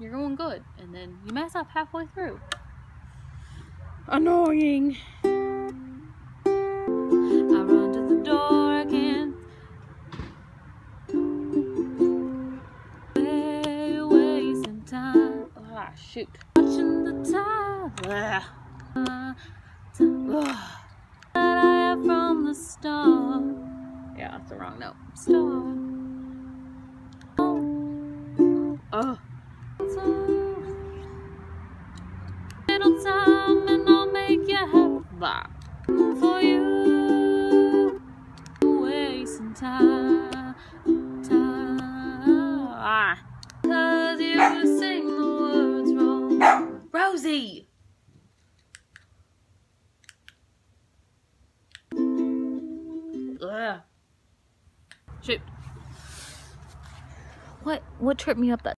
you're going good, and then you mess up halfway through. Annoying. I run to the door again. Way wasting time. Ah, shoot. Watching the time. Uh. Ugh. That I have from the start. Yeah, that's the wrong note. Start. Oh. Little for you. Wasting time, time. Cause you sing the words wrong. Rosie! Ugh. Shoot. What what tripped me up that